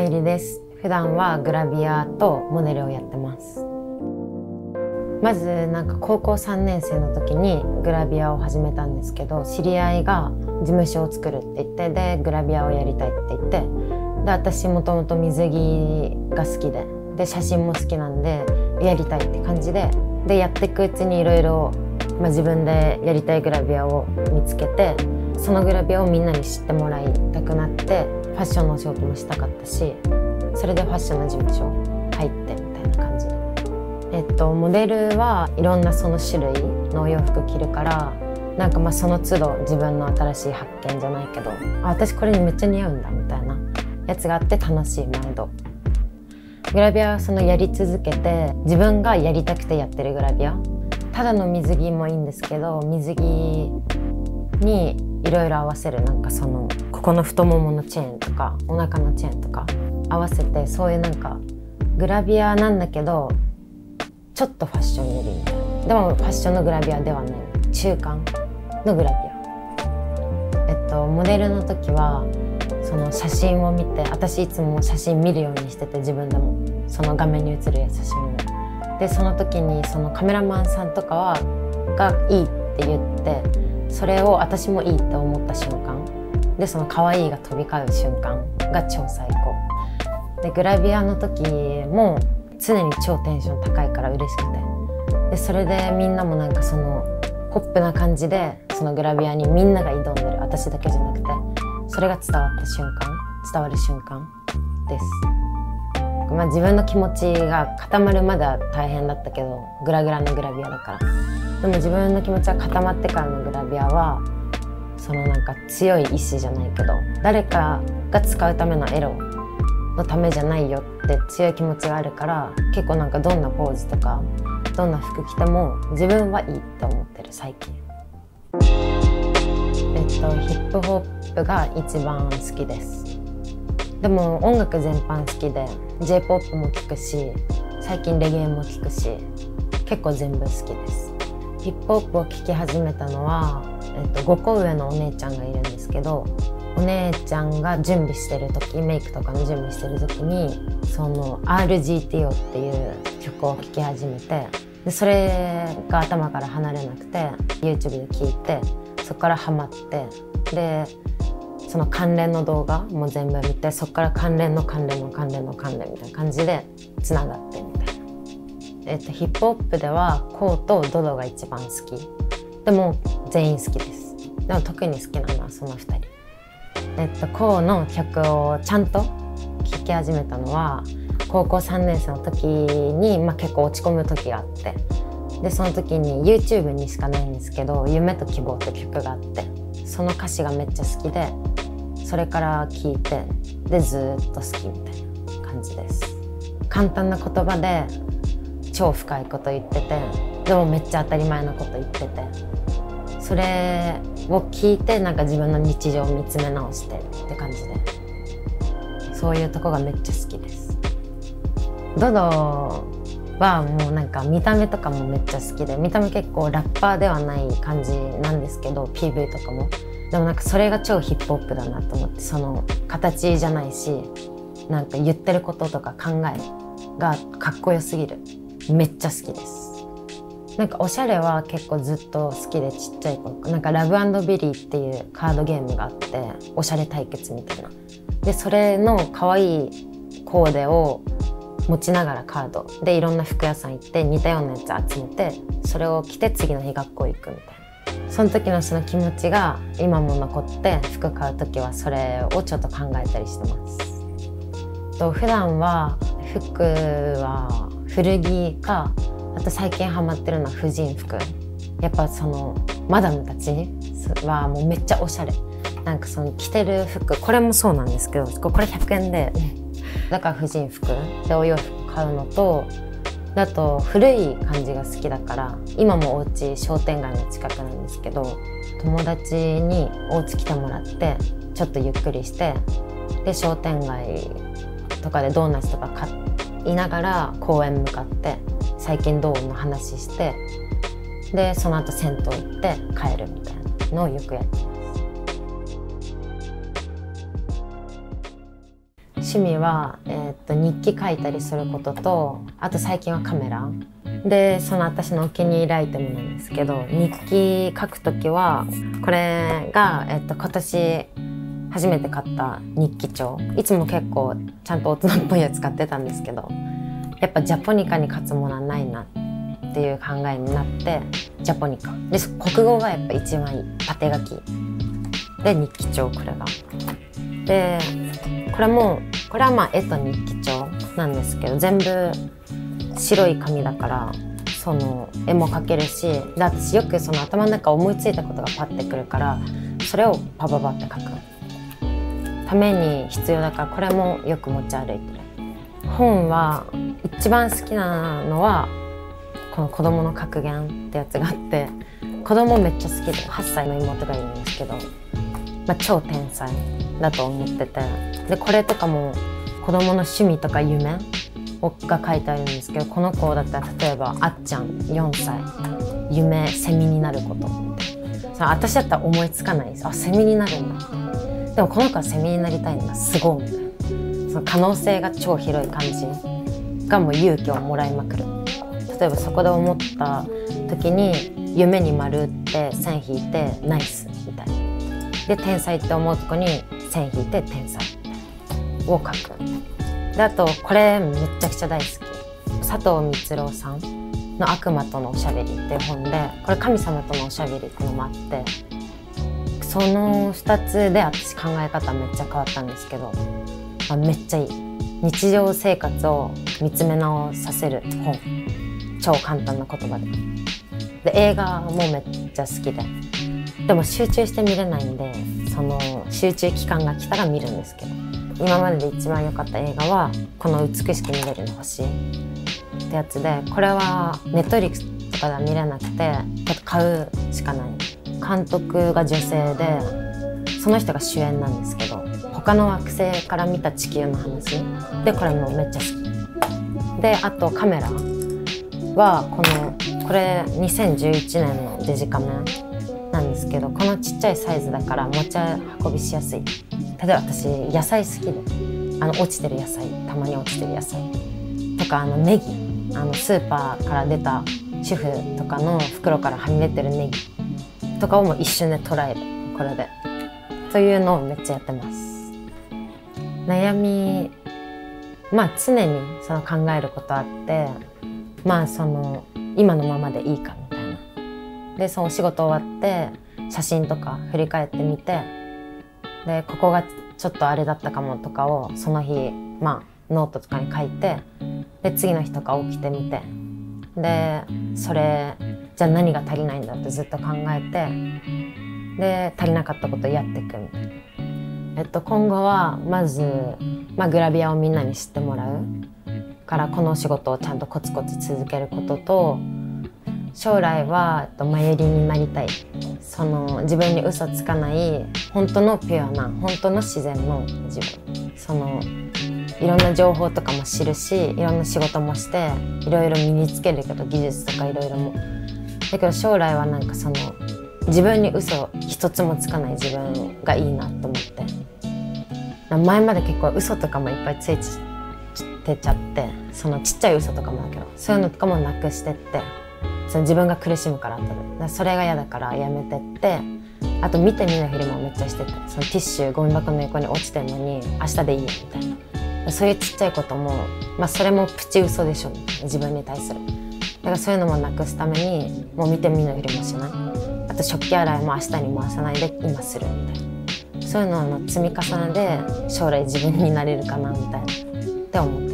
まゆりです。普段はグラビアとモデルをやってます。まずなんか高校3年生の時にグラビアを始めたんですけど知り合いが事務所を作るって言ってでグラビアをやりたいって言ってで私もともと水着が好きでで写真も好きなんでやりたいって感じででやっていくうちにいろいろ自分でやりたいグラビアを見つけてそのグラビアをみんなに知ってもらいたくなってァッションの仕事もしたかったしそれでファッションの事務所入ってみたいな感じ。で。えっと、モデルはいろんなその種類のお洋服着るからなんかまあその都度自分の新しい発見じゃないけどあ私これにめっちゃ似合うんだみたいなやつがあって楽しい毎度。グラビアはそのやり続けて自分がやりたくてやってるグラビア。ただの水着もいいんですけど水着にいろいろ合わせるなんかそのここの太もものチェーンとかお腹のチェーンとか合わせてそういうなんかグラビアなんだけどちょっとファッション寄りみたいな。でもファッションのグラビアではない。中間のグラビア。えっとモデルの時はその写真を見て私いつも写真見るようにしてて自分でも。その画面に写る写真を。でその時にそのカメラマンさんとかはがいいって言ってそれを私もいいって思った瞬間。でその可愛いが飛び交う瞬間が超最高。でグラビアの時も常に超テンション高いから嬉しくて。でそれでみんなもなんかそのポップな感じでそのグラビアにみんなが挑んでる私だけじゃなくてそれが伝わった瞬間伝わる瞬間です。まあ、自分の気持ちが固まるまでは大変だったけどグラグラのグラビアだから。でも自分の気持ちが固まってからのグラビアはそのなんか強い意志じゃないけど誰かが使うためのエロのためじゃないよって強い気持ちがあるから結構なんかどんなポーズとかどんな服着ても自分はいいって思ってる最近。えっとヒップホップが一番好きです。でも音楽全般好きで j p o p も聴くし最近レゲエも聴くし結構全部好きです。ヒップホップを聴き始めたのは、えっと、5個上のお姉ちゃんがいるんですけどお姉ちゃんが準備してる時メイクとかの準備してる時にその RGTO っていう曲を聴き始めてでそれが頭から離れなくて YouTube で聴いてそこからハマってでその関連の動画も全部見てそこから関連の関連の関連の関連みたいな感じでつながって、えっと、ヒップホップではコーとドドが一番好き。でも全員好きです。でも特に好きなのはその2人。えっとコーの曲をちゃんと聴き始めたのは高校3年生の時に、まあ、結構落ち込む時があって。でその時に YouTube にしかないんですけど「夢と希望」って曲があって。その歌詞がめっちゃ好きでそれから聞いてでずっと好きみたいな感じです。簡単な言葉で超深いこと言っててでもめっちゃ当たり前のこと言っててそれを聞いてなんか自分の日常を見つめ直してって感じで。そういうとこがめっちゃ好きです。ドドはもうなんか見た目とかもめっちゃ好きで。見た目結構ラッパーではない感じなんですけど PV とかも。でもなんかそれが超ヒップホップだなと思ってその形じゃないしなんか言ってることとか考えがかっこよすぎる。めっちゃ好きです。なんかおしゃれは結構ずっと好きでちっちゃい頃。なんかラブビリーっていうカードゲームがあっておしゃれ対決みたいな。でそれの可愛いコーデを持ちながらカード。でいろんな服屋さん行って似たようなやつ集めてそれを着て次の日学校行くみたいな。その時のその気持ちが今も残って服買う時はそれをちょっと考えたりしてます。と普段は服は古着かあと最近ハマってるのは婦人服。やっぱそのマダムたちはもうめっちゃおしゃれ。なんかその着てる服これもそうなんですけどこれ100円で。だから婦人服でお洋服買うのとだと古い感じが好きだから今もお家商店街の近くなんですけど友達にお家来てもらってちょっとゆっくりしてで商店街とかでドーナツとか買いながら公園向かって最近どうの話してでその後銭湯行って帰るみたいなのをよくやってます。趣味は、えー、っと日記書いたりすることとあと最近はカメラ。でその私のお気に入りアイテムなんですけど日記書く時はこれが、えっと、今年初めて買った日記帳。いつも結構ちゃんと大人っぽいやつ買ってたんですけどやっぱジャポニカに勝つものはないなっていう考えになってジャポニカ。で国語がやっぱ一番いい縦書き。で日記帳これがでこれもこれはまあ絵と日記帳なんですけど全部白い紙だからその絵も描けるしで私よくその頭の中思いついたことがパッてくるからそれをパパパって描く。ために必要だからこれもよく持ち歩いてる。本は一番好きなのはこの子供の格言ってやつがあって子供めっちゃ好きで8歳の妹がいるんですけど、まあ、超天才だと思っててでこれとかも子供の趣味とか夢が書いてあるんですけどこの子だったら例えばあっちゃん4歳夢セミになることその私だったら思いつかないです。あセミになるんだ。ってでもこの子はセミになりたいのがすごいみたいなその可能性が超広い感じがもう勇気をもらいまくる例えばそこで思った時に夢に丸って線引いてナイスみたいな。で天才って思うとこに線引いて天才。を書く。であとこれめちゃくちゃ大好き。佐藤光郎さんの「悪魔とのおしゃべり」っていう本でこれ神様とのおしゃべりっていうのもあってその2つで私考え方めっちゃ変わったんですけど、あ、めっちゃいい。日常生活を見つめ直させる本。超簡単な言葉で。で映画もめっちゃ好きで。でも集中して見れないんでその集中期間が来たら見るんですけど。今までで一番良かった映画はこの「美しく見れるの星」ってやつでこれはネットリックスとかでは見れなくて買うしかない。監督が女性でその人が主演なんですけど他の惑星から見た地球の話。でこれもめっちゃ好き。であとカメラはこのこれ2011年のデジカメなんですけどこのちっちゃいサイズだから持ち運びしやすい。例えば私野菜好きであの落ちてる野菜たまに落ちてる野菜。とかあのネギ。あのスーパーから出た主婦とかの袋からはみ出てるネギ。とかをもう一瞬で捉える。これで。というのをめっちゃやってます。悩みまあ常にその考えることあってまあその今のままでいいかみたいな。でそのお仕事終わって写真とか振り返ってみてでここがちょっとあれだったかもとかをその日まあノートとかに書いてで次の日とか起きてみて。でそれじゃあ何が足りないんだってずっと考えてで足りなかったことをやっていくみたいな。えっと、今後はまず、まあ、グラビアをみんなに知ってもらう。からこの仕事をちゃんとコツコツ続けることと将来は、えっと、マユリになりたい。その自分に嘘つかない本当のピュアな本当の自然の自分。そのいろんな情報とかも知るしいろんな仕事もしていろいろ身につけるけど技術とかいろいろもだけど将来はなんかその自分に嘘一つもつかない自分がいいなと思って。前まで結構嘘とかもいっぱいついてちゃってそのちっちゃい嘘とかもだけどそういうのとかもなくしてってその自分が苦しむから多分それが嫌だからやめてって。あと見て見ぬふりもめっちゃしててそのティッシュゴミ箱の横に落ちてるのに明日でいいよみたいな。そういうちっちゃいこともまあそれもプチ嘘でしょ自分に対する。だからそういうのもなくすためにもう見て見ぬふりもしない。あと食器洗いも明日に回さないで今するみたいな。そういうのの積み重ねで将来自分になれるかなみたいな。って思って